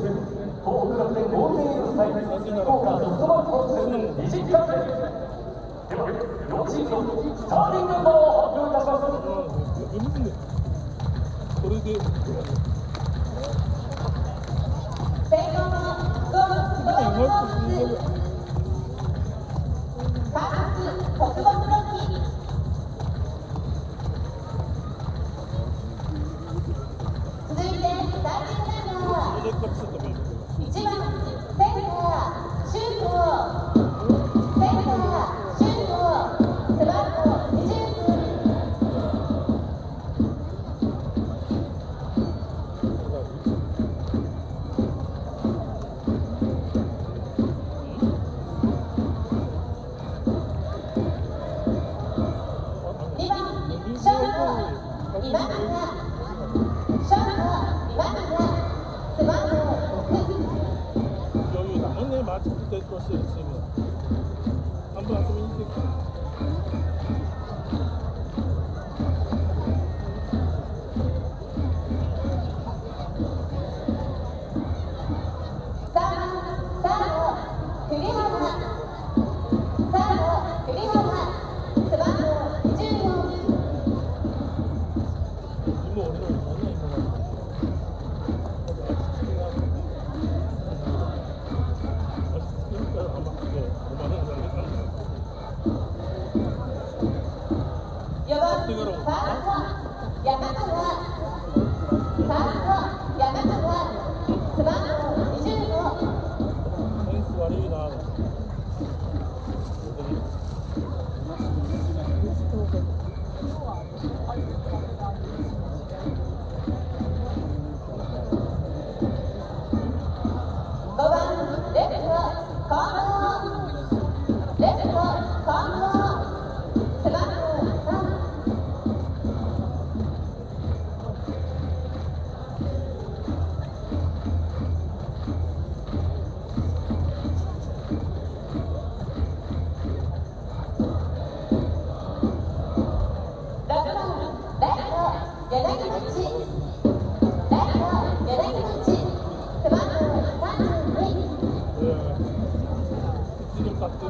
戦東北学天ゴールデンウィーク対福岡ソフトバンクホークス2時間戦では両チームのスターティングメンバーを発表いたします。 맞춰도 될것이 있으면 한번 좀 인식 Tá, tá, ó. Queria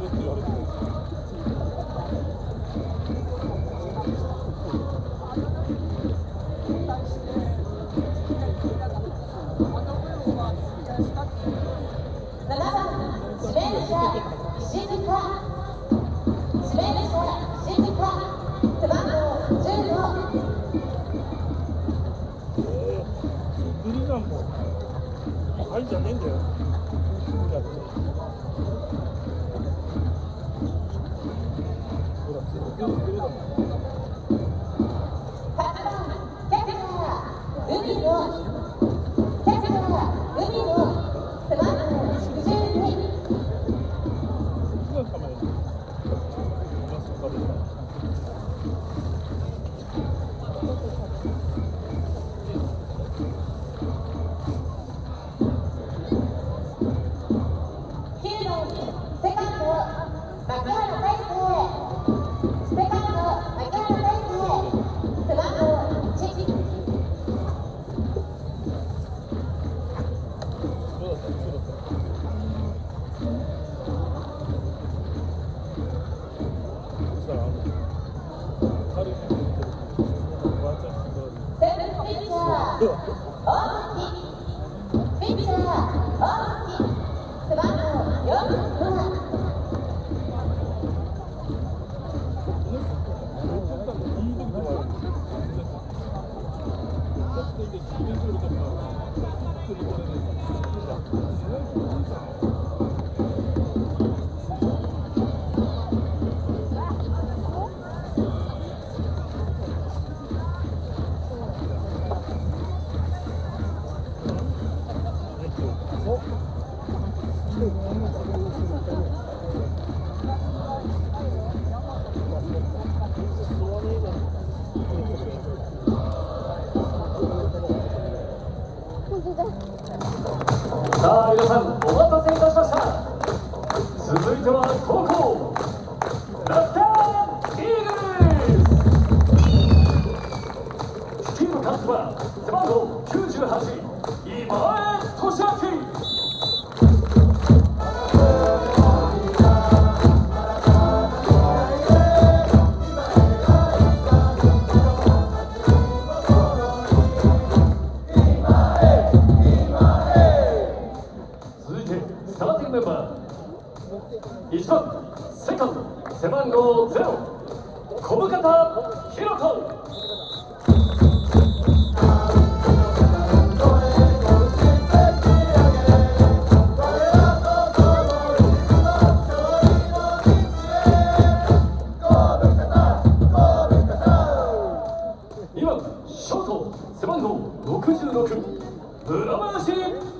るって言われ。ゃねえんだよ。Thank you. さあ皆さんお待たせいたしました。続いては高校楽天イーグルスチームカップは背番号98今江俊明。1番セカンド背番号0小深田ひろ子2番ショート背番号66村林。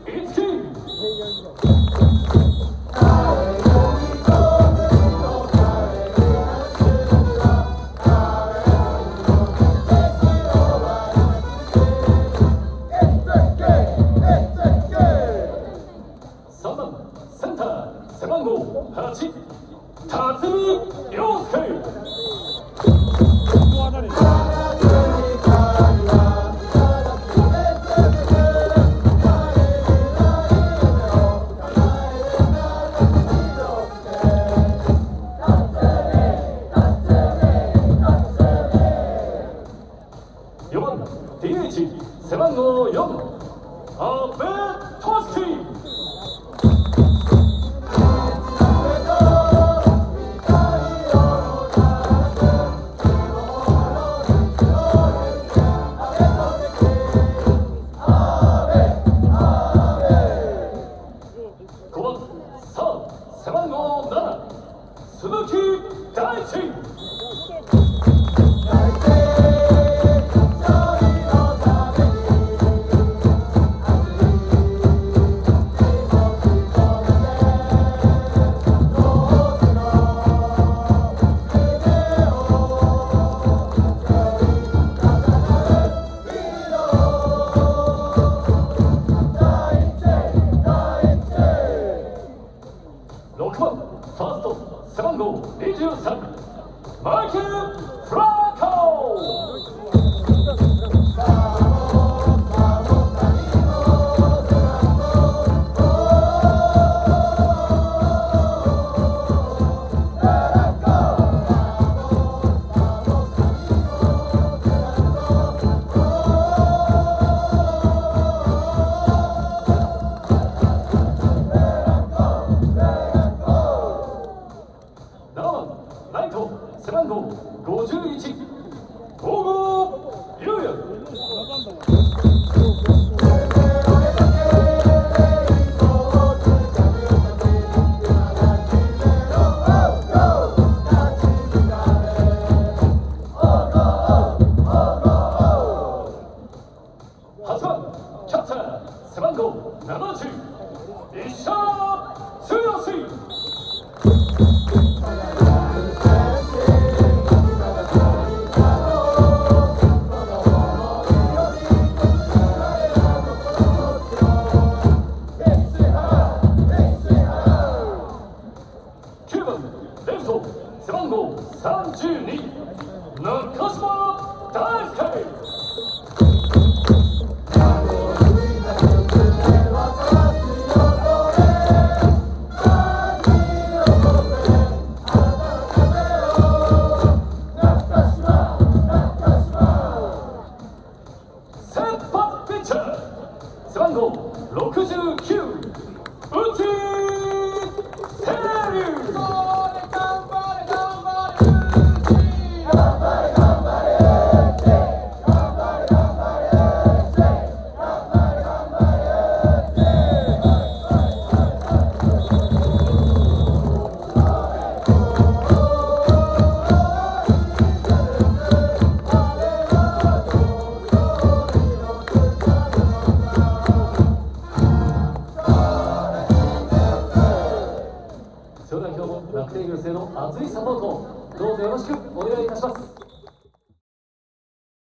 号51